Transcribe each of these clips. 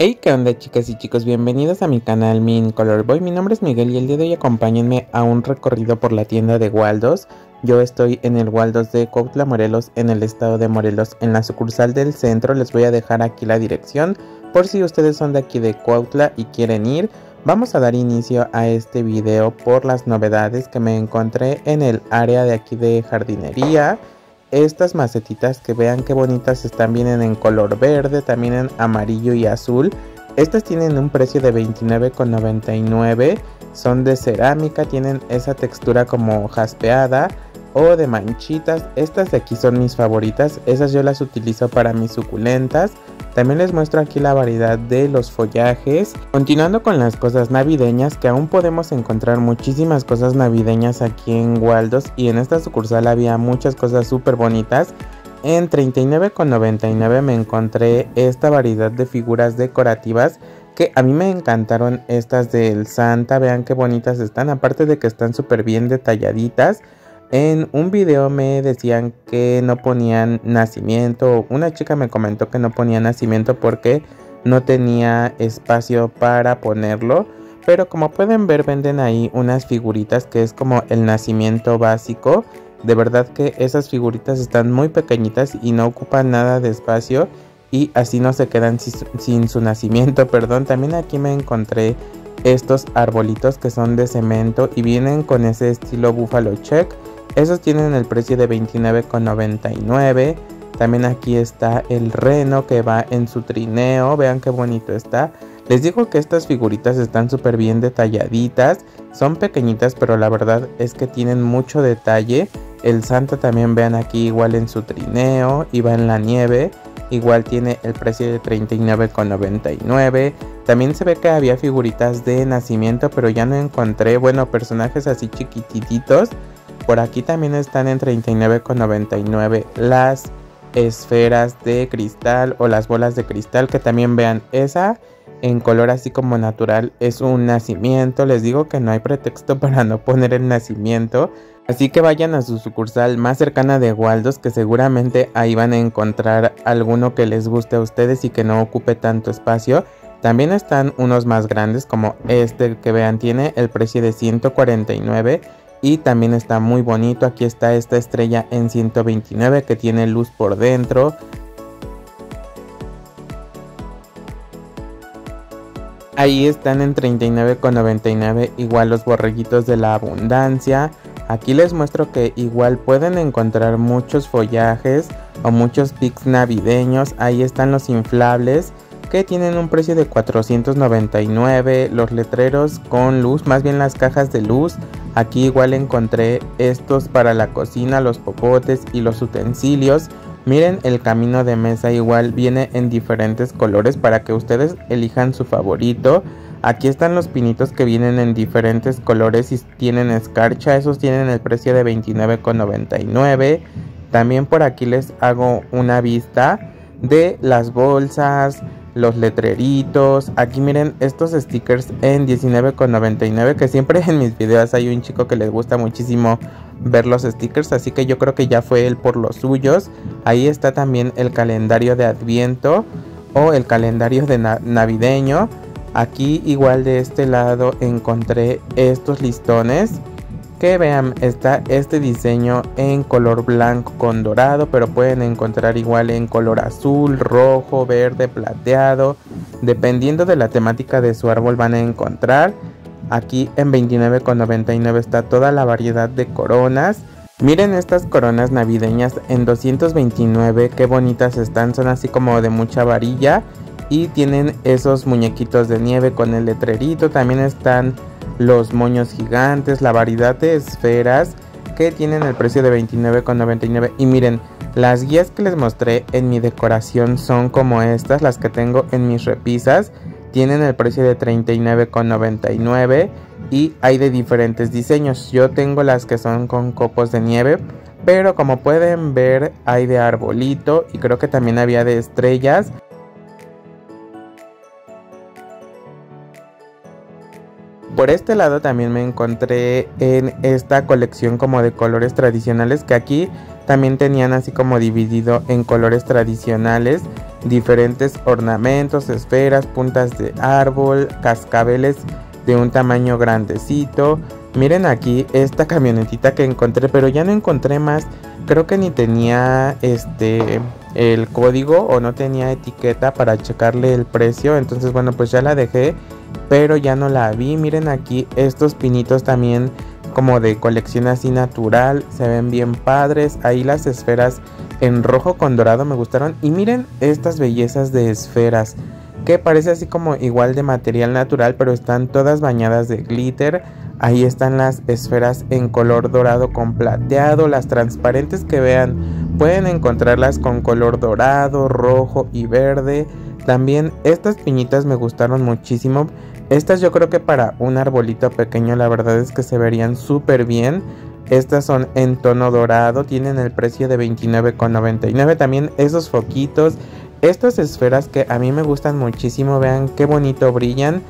Hey, ¿qué onda chicas y chicos? Bienvenidos a mi canal Min Color Boy. Mi nombre es Miguel y el día de hoy acompáñenme a un recorrido por la tienda de Waldos. Yo estoy en el Waldos de Cuautla, Morelos, en el estado de Morelos, en la sucursal del centro. Les voy a dejar aquí la dirección por si ustedes son de aquí de Cuautla y quieren ir. Vamos a dar inicio a este video por las novedades que me encontré en el área de aquí de jardinería. Estas macetitas que vean qué bonitas están vienen en color verde, también en amarillo y azul. Estas tienen un precio de $29,99. Son de cerámica, tienen esa textura como jaspeada o de manchitas. Estas de aquí son mis favoritas. Esas yo las utilizo para mis suculentas. También les muestro aquí la variedad de los follajes. Continuando con las cosas navideñas, que aún podemos encontrar muchísimas cosas navideñas aquí en Waldos. Y en esta sucursal había muchas cosas súper bonitas. En $39,99 me encontré esta variedad de figuras decorativas que a mí me encantaron estas del Santa. Vean qué bonitas están, aparte de que están súper bien detalladitas. En un video me decían que no ponían nacimiento. Una chica me comentó que no ponía nacimiento porque no tenía espacio para ponerlo. Pero como pueden ver venden ahí unas figuritas que es como el nacimiento básico. De verdad que esas figuritas están muy pequeñitas y no ocupan nada de espacio. Y así no se quedan sin su nacimiento. Perdón, también aquí me encontré estos arbolitos que son de cemento y vienen con ese estilo buffalo check esos tienen el precio de $29,99. También aquí está el reno que va en su trineo. Vean qué bonito está. Les digo que estas figuritas están súper bien detalladitas. Son pequeñitas pero la verdad es que tienen mucho detalle. El Santa también vean aquí igual en su trineo y va en la nieve. Igual tiene el precio de $39,99. También se ve que había figuritas de nacimiento pero ya no encontré, bueno, personajes así chiquititos. Por aquí también están en $39,99 las esferas de cristal o las bolas de cristal que también vean esa en color así como natural es un nacimiento. Les digo que no hay pretexto para no poner el nacimiento. Así que vayan a su sucursal más cercana de Waldos que seguramente ahí van a encontrar alguno que les guste a ustedes y que no ocupe tanto espacio. También están unos más grandes como este que vean tiene el precio de 149 y también está muy bonito aquí está esta estrella en 129 que tiene luz por dentro. Ahí están en 39,99 igual los borreguitos de la abundancia. Aquí les muestro que igual pueden encontrar muchos follajes o muchos pics navideños. Ahí están los inflables que tienen un precio de 499 los letreros con luz más bien las cajas de luz. Aquí igual encontré estos para la cocina los popotes y los utensilios. Miren el camino de mesa igual viene en diferentes colores para que ustedes elijan su favorito. Aquí están los pinitos que vienen en diferentes colores y tienen escarcha esos tienen el precio de 29,99 también por aquí les hago una vista de las bolsas los letreritos. Aquí miren estos stickers en 19,99 que siempre en mis videos hay un chico que les gusta muchísimo ver los stickers, así que yo creo que ya fue él por los suyos. Ahí está también el calendario de Adviento o el calendario de navideño. Aquí igual de este lado encontré estos listones que vean está este diseño en color blanco con dorado pero pueden encontrar igual en color azul rojo verde plateado. Dependiendo de la temática de su árbol van a encontrar. Aquí en 29,99 está toda la variedad de coronas. Miren estas coronas navideñas en 229 qué bonitas están son así como de mucha varilla. Y tienen esos muñequitos de nieve con el letrerito también están los moños gigantes, la variedad de esferas que tienen el precio de 29,99 y miren las guías que les mostré en mi decoración son como estas las que tengo en mis repisas. Tienen el precio de 39,99 y hay de diferentes diseños. Yo tengo las que son con copos de nieve pero como pueden ver hay de arbolito y creo que también había de estrellas Por este lado también me encontré en esta colección como de colores tradicionales que aquí también tenían así como dividido en colores tradicionales. diferentes ornamentos, esferas, puntas de árbol, cascabeles de un tamaño grandecito. Miren aquí esta camionetita que encontré, pero ya no encontré más. Creo que ni tenía este el código o no tenía etiqueta para checarle el precio. Entonces, bueno, pues ya la dejé, pero ya no la vi. Miren aquí estos pinitos también como de colección así natural, se ven bien padres. Ahí las esferas en rojo con dorado me gustaron. Y miren estas bellezas de esferas que parece así como igual de material natural, pero están todas bañadas de glitter. Ahí están las esferas en color dorado con plateado, las transparentes que vean, pueden encontrarlas con color dorado, rojo y verde. También estas piñitas me gustaron muchísimo. Estas yo creo que para un arbolito pequeño la verdad es que se verían súper bien. Estas son en tono dorado, tienen el precio de $29,99. También esos foquitos, estas esferas que a mí me gustan muchísimo, vean qué bonito brillan.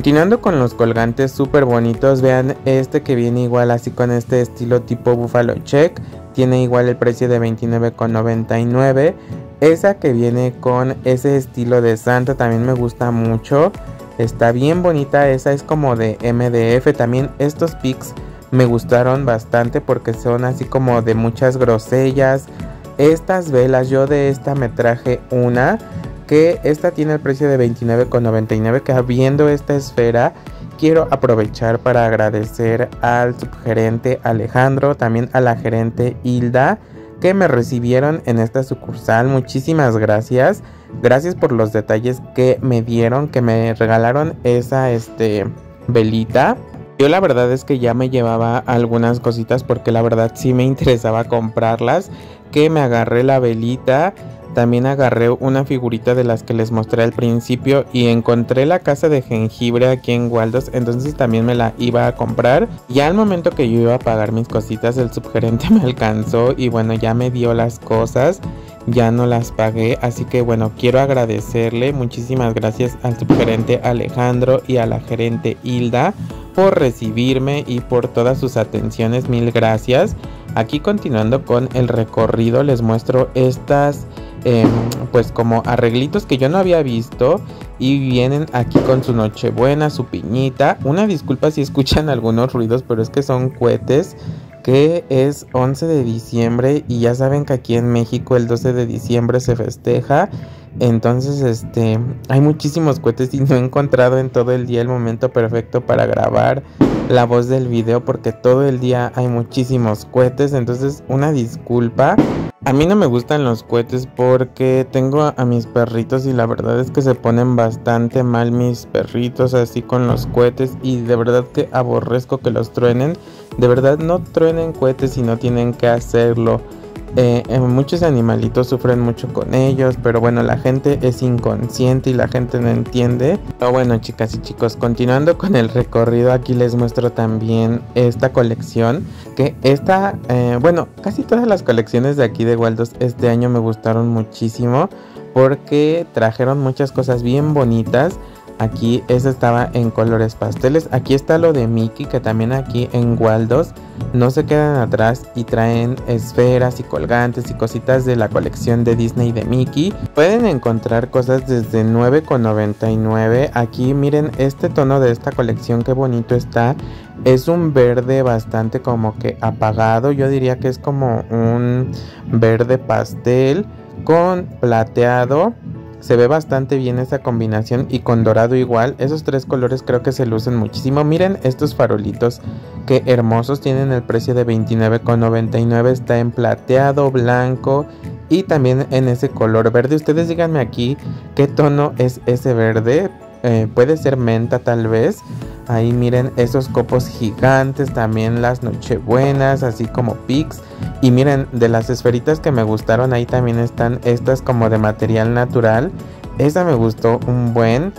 Continuando con los colgantes súper bonitos, vean este que viene igual así con este estilo tipo Buffalo Check. Tiene igual el precio de $29,99. Esa que viene con ese estilo de Santa también me gusta mucho. Está bien bonita, esa es como de MDF. También estos pics me gustaron bastante porque son así como de muchas grosellas. Estas velas, yo de esta me traje una que esta tiene el precio de $29,99 que viendo esta esfera quiero aprovechar para agradecer al subgerente Alejandro, también a la gerente Hilda que me recibieron en esta sucursal. Muchísimas gracias. Gracias por los detalles que me dieron, que me regalaron esa este velita. Yo la verdad es que ya me llevaba algunas cositas porque la verdad sí me interesaba comprarlas, que me agarré la velita también agarré una figurita de las que les mostré al principio y encontré la casa de jengibre aquí en Waldos, entonces también me la iba a comprar. Ya al momento que yo iba a pagar mis cositas, el subgerente me alcanzó y bueno, ya me dio las cosas, ya no las pagué, así que bueno, quiero agradecerle, muchísimas gracias al subgerente Alejandro y a la gerente Hilda por recibirme y por todas sus atenciones, mil gracias. Aquí continuando con el recorrido les muestro estas Em, pues como arreglitos que yo no había visto y vienen aquí con su nochebuena, su piñita. Una disculpa si escuchan algunos ruidos, pero es que son cohetes que es 11 de diciembre y ya saben que aquí en México el 12 de diciembre se festeja. Entonces, este, hay muchísimos cohetes y no he encontrado en todo el día el momento perfecto para grabar la voz del video porque todo el día hay muchísimos cohetes. Entonces, una disculpa. A mí no me gustan los cohetes porque tengo a, mis perritos y la verdad es que se ponen bastante mal mis perritos así con los cohetes y de verdad que aborrezco que los truenen. De verdad no truenen cohetes si no tienen que hacerlo. Eh, eh, muchos animalitos sufren mucho con ellos, pero bueno, la gente es inconsciente y la gente no entiende. Pero bueno, chicas y chicos, continuando con el recorrido, aquí les muestro también esta colección. Que esta, eh, bueno, casi todas las colecciones de aquí de Waldos este año me gustaron muchísimo porque trajeron muchas cosas bien bonitas. Aquí esa estaba en colores pasteles. Aquí está lo de Mickey que también aquí en Waldos no se quedan atrás y traen esferas y colgantes y cositas de la colección de Disney de Mickey. Pueden encontrar cosas desde 9,99. Aquí miren este tono de esta colección qué bonito está. Es un verde bastante como que apagado. Yo diría que es como un verde pastel con plateado se ve bastante bien esa combinación y con dorado igual. Esos tres colores creo que se lucen muchísimo. Miren estos farolitos que hermosos. Tienen el precio de $29,99. Está en plateado, blanco y también en ese color verde. Ustedes díganme aquí qué tono es ese verde. Eh, puede ser menta tal vez. Ahí miren esos copos gigantes, también las nochebuenas, así como pics. Y miren, de las esferitas que me gustaron, ahí también están estas como de material natural. Esa me gustó un buen.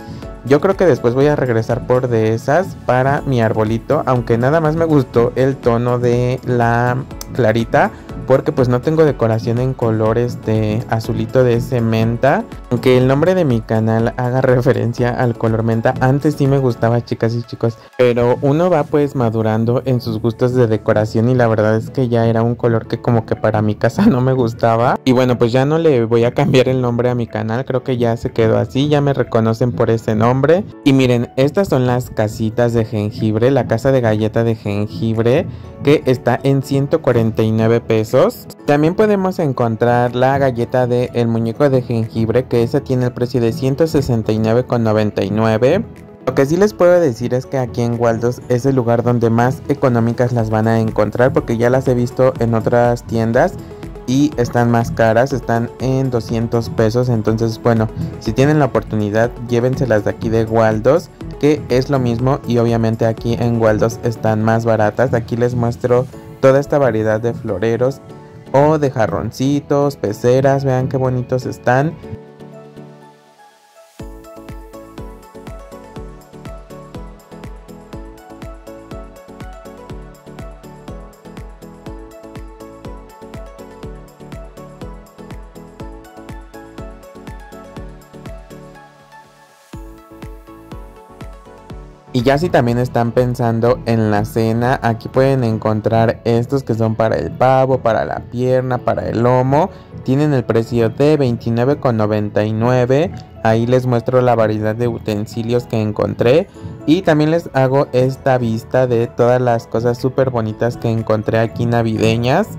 Yo creo que después voy a regresar por de esas para mi arbolito. Aunque nada más me gustó el tono de la clarita porque pues no tengo decoración en colores de azulito de cementa. Aunque el nombre de mi canal haga referencia al color menta, antes sí me gustaba chicas y chicos, pero uno va pues madurando en sus gustos de decoración y la verdad es que ya era un color que como que para mi casa no me gustaba. Y bueno pues ya no le voy a cambiar el nombre a mi canal, creo que ya se quedó así, ya me reconocen por ese nombre. Y miren, estas son las casitas de jengibre, la casa de galleta de jengibre que está en 149 pesos. También podemos encontrar la galleta de el muñeco de jengibre que esa tiene el precio de 169,99. Lo que sí les puedo decir es que aquí en Waldos es el lugar donde más económicas las van a encontrar porque ya las he visto en otras tiendas y están más caras, están en 200 pesos. Entonces, bueno, si tienen la oportunidad, llévenselas de aquí de Waldos, que es lo mismo. Y obviamente aquí en Waldos están más baratas. Aquí les muestro toda esta variedad de floreros o de jarroncitos, peceras. Vean qué bonitos están. Y ya si también están pensando en la cena, aquí pueden encontrar estos que son para el pavo, para la pierna, para el lomo. Tienen el precio de $29,99. Ahí les muestro la variedad de utensilios que encontré. Y también les hago esta vista de todas las cosas súper bonitas que encontré aquí navideñas.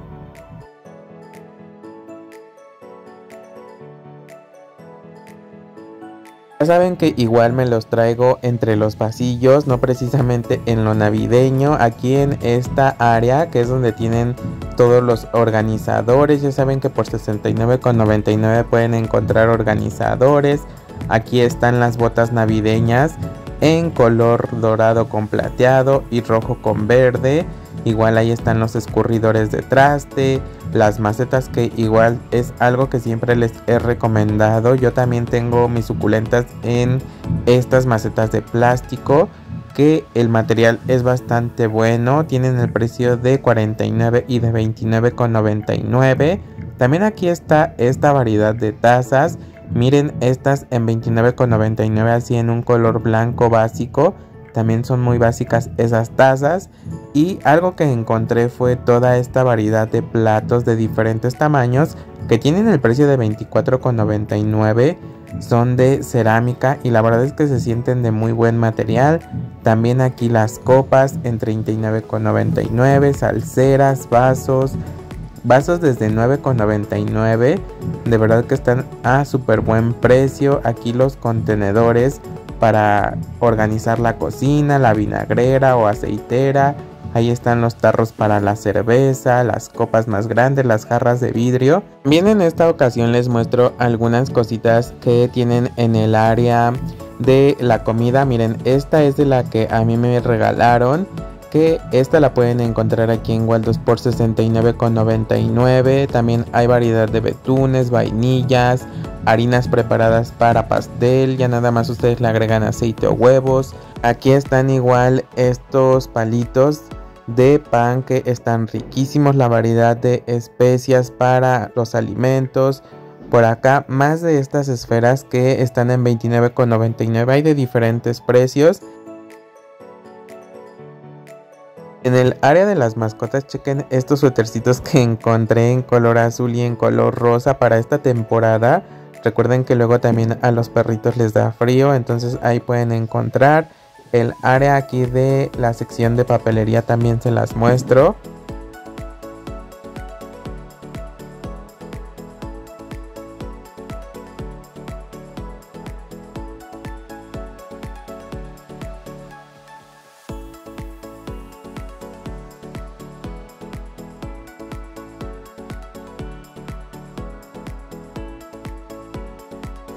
Saben que igual me los traigo entre los pasillos, no precisamente en lo navideño, aquí en esta área que es donde tienen todos los organizadores. Ya saben que por 69,99 pueden encontrar organizadores. Aquí están las botas navideñas en color dorado con plateado y rojo con verde. Igual ahí están los escurridores de traste, las macetas que igual es algo que siempre les he recomendado. Yo también tengo mis suculentas en estas macetas de plástico que el material es bastante bueno. Tienen el precio de 49 y de 29,99. También aquí está esta variedad de tazas. Miren estas en 29,99 así en un color blanco básico. También son muy básicas esas tazas. Y algo que encontré fue toda esta variedad de platos de diferentes tamaños que tienen el precio de 24,99. Son de cerámica y la verdad es que se sienten de muy buen material. También aquí las copas en 39,99, salseras, vasos, vasos desde 9,99. De verdad que están a súper buen precio. Aquí los contenedores para organizar la cocina, la vinagrera o aceitera. Ahí están los tarros para la cerveza, las copas más grandes, las jarras de vidrio. Bien, en esta ocasión les muestro algunas cositas que tienen en el área de la comida. Miren, esta es de la que a mí me regalaron. Que esta la pueden encontrar aquí en Waldos por 69,99. También hay variedad de betunes, vainillas, harinas preparadas para pastel, ya nada más ustedes le agregan aceite o huevos. Aquí están igual estos palitos de pan que están riquísimos, la variedad de especias para los alimentos. Por acá más de estas esferas que están en 29,99 hay de diferentes precios. En el área de las mascotas chequen estos suétercitos que encontré en color azul y en color rosa para esta temporada. Recuerden que luego también a los perritos les da frío, entonces ahí pueden encontrar el área aquí de la sección de papelería también se las muestro.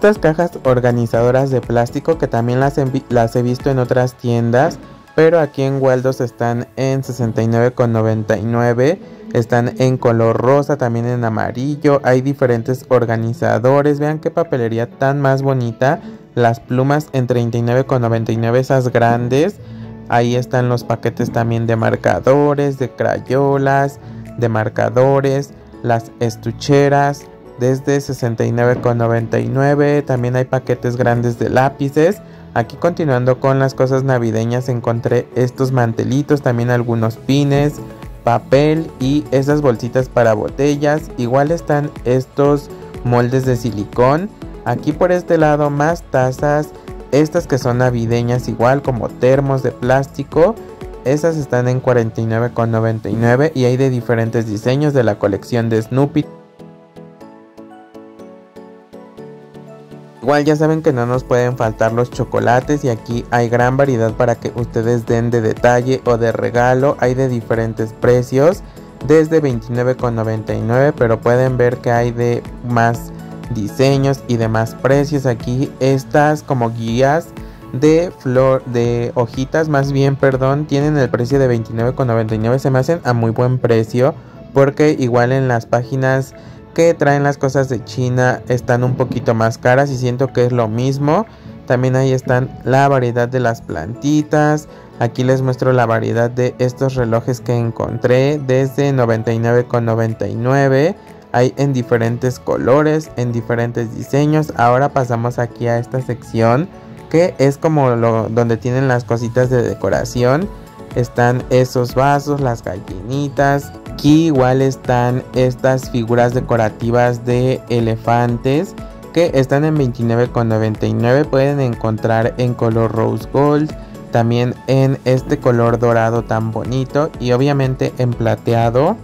Estas cajas organizadoras de plástico que también las, las he visto en otras tiendas, pero aquí en Waldos están en 69,99. Están en color rosa, también en amarillo. Hay diferentes organizadores. Vean qué papelería tan más bonita. Las plumas en 39,99, esas grandes. Ahí están los paquetes también de marcadores, de crayolas, de marcadores, las estucheras desde 69,99. También hay paquetes grandes de lápices. Aquí continuando con las cosas navideñas encontré estos mantelitos, también algunos pines, papel y esas bolsitas para botellas. Igual están estos moldes de silicón. Aquí por este lado más tazas, estas que son navideñas igual como termos de plástico. Esas están en 49,99 y hay de diferentes diseños de la colección de Snoopy. Igual ya saben que no nos pueden faltar los chocolates y aquí hay gran variedad para que ustedes den de detalle o de regalo. Hay de diferentes precios, desde 29,99 pero pueden ver que hay de más diseños y demás precios aquí. Estas como guías de flor de hojitas más bien perdón tienen el precio de 29,99 se me hacen a muy buen precio porque igual en las páginas que traen las cosas de China están un poquito más caras y siento que es lo mismo. También ahí están la variedad de las plantitas. Aquí les muestro la variedad de estos relojes que encontré desde 99,99. Hay en diferentes colores, en diferentes diseños. Ahora pasamos aquí a esta sección que es como lo, donde tienen las cositas de decoración. Están esos vasos, las gallinitas, Aquí igual están estas figuras decorativas de elefantes que están en 29,99. Pueden encontrar en color rose gold, también en este color dorado tan bonito y obviamente en plateado.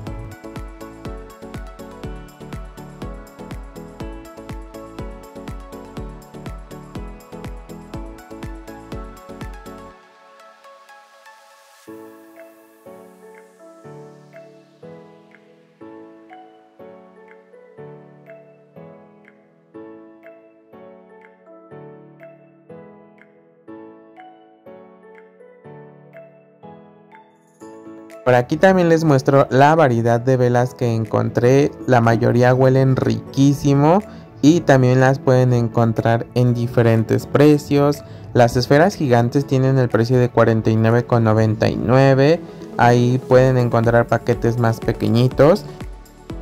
Por aquí también les muestro la variedad de velas que encontré. La mayoría huelen riquísimo y también las pueden encontrar en diferentes precios. Las esferas gigantes tienen el precio de 49,99. Ahí pueden encontrar paquetes más pequeñitos.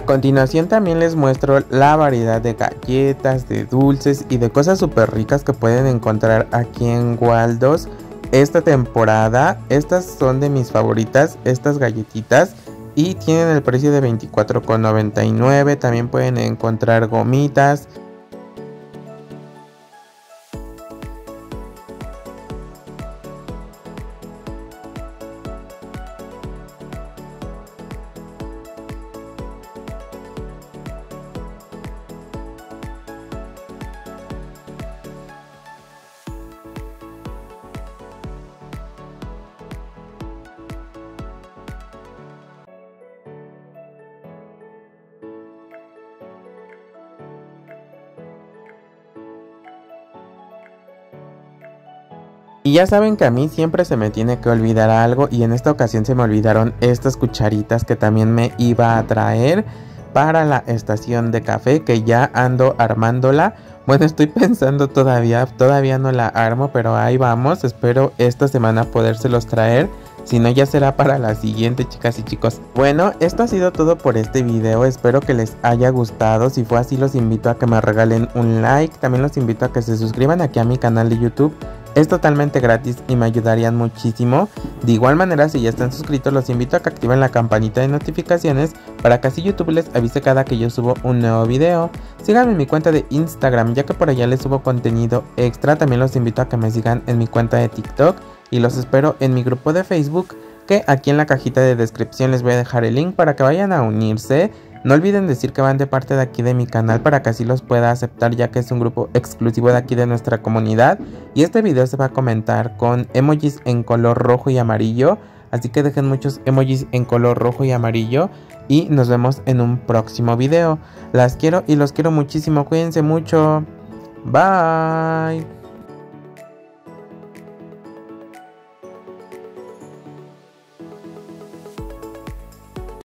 A continuación también les muestro la variedad de galletas, de dulces y de cosas súper ricas que pueden encontrar aquí en Waldos esta temporada. Estas son de mis favoritas, estas galletitas. Y tienen el precio de 24,99. También pueden encontrar gomitas. Y ya saben que a mí siempre se me tiene que olvidar algo y en esta ocasión se me olvidaron estas cucharitas que también me iba a traer para la estación de café que ya ando armándola. Bueno, estoy pensando todavía, todavía no la armo, pero ahí vamos. Espero esta semana podérselos traer. Si no, ya será para la siguiente, chicas y chicos. Bueno, esto ha sido todo por este video. Espero que les haya gustado. Si fue así, los invito a que me regalen un like. También los invito a que se suscriban aquí a mi canal de YouTube es totalmente gratis y me ayudarían muchísimo. De igual manera, si ya están suscritos, los invito a que activen la campanita de notificaciones para que así YouTube les avise cada que yo subo un nuevo video. Síganme en mi cuenta de Instagram, ya que por allá les subo contenido extra. También los invito a que me sigan en mi cuenta de TikTok y los espero en mi grupo de Facebook, que aquí en la cajita de descripción les voy a dejar el link para que vayan a unirse. No olviden decir que van de parte de aquí de mi canal para que así los pueda aceptar ya que es un grupo exclusivo de aquí de nuestra comunidad. Y este video se va a comentar con emojis en color rojo y amarillo. Así que dejen muchos emojis en color rojo y amarillo. Y nos vemos en un próximo video. Las quiero y los quiero muchísimo. Cuídense mucho. Bye.